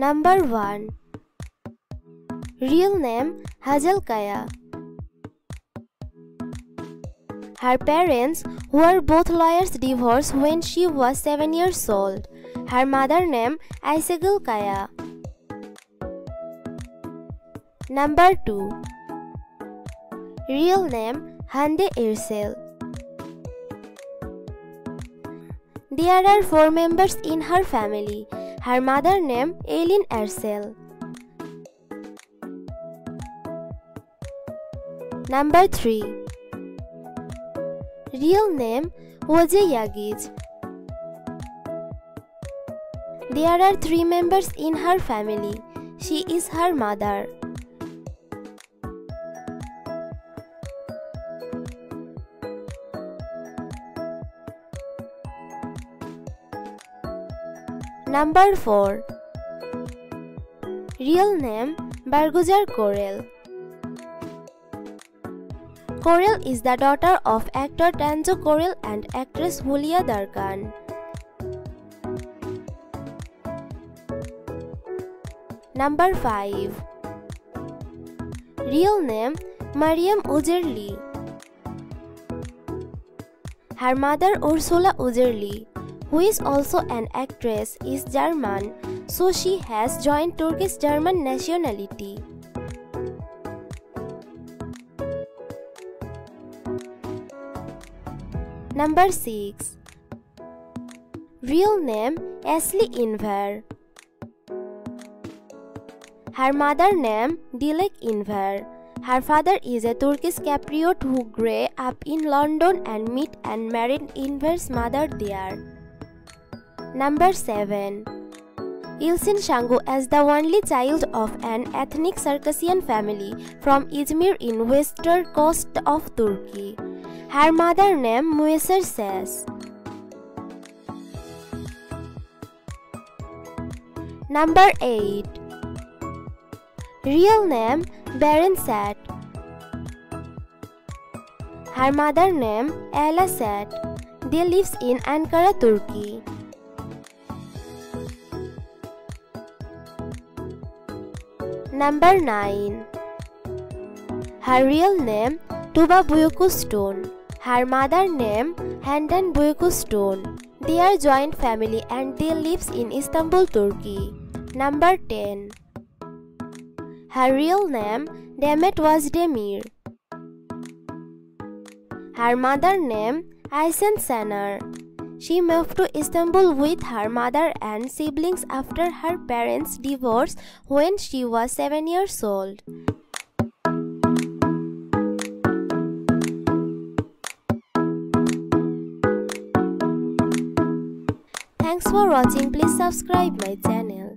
Number 1 Real name Hazal Kaya Her parents, who were both lawyers, divorced when she was 7 years old. Her mother name Aysegül Kaya. Number 2 Real name Hande Erçel. There are four members in her family. Her mother name Aylin Erçel. Number 3 Real name Özge Yagiz. There are three members in her family. She is her mother. Number 4 Real name Barguzar Korel. Korel is the daughter of actor Tanjo Korel and actress Hulia Darkan. Number 5 Real name Mariam Uzerli. Her mother Ursula Uzerli, who is also an actress, is German, so she has joined Turkish German nationality. Number 6 Real name Asli Enver. Her mother name Dilek Enver. Her father is a Turkish Cypriot who grew up in London and met and married Enver's mother there. Number 7 Elçin Sangu as the only child of an ethnic Circassian family from Izmir in western coast of Turkey. Her mother name Müyesser Ses. Number 8 Real name Beren Saat. Her mother name Ayla Saat. They lives in Ankara, Turkey. Number 9 Her real name Tuba Büyüküstün. Her mother name Handan Büyüküstün. They are joint family and they lives in Istanbul, Turkey. Number 10 Her real name Demet Özdemir. Her mother name Aysen Sener. She moved to Istanbul with her mother and siblings after her parents' divorce when she was 7 years old. Thanks for watching. Please subscribe my channel.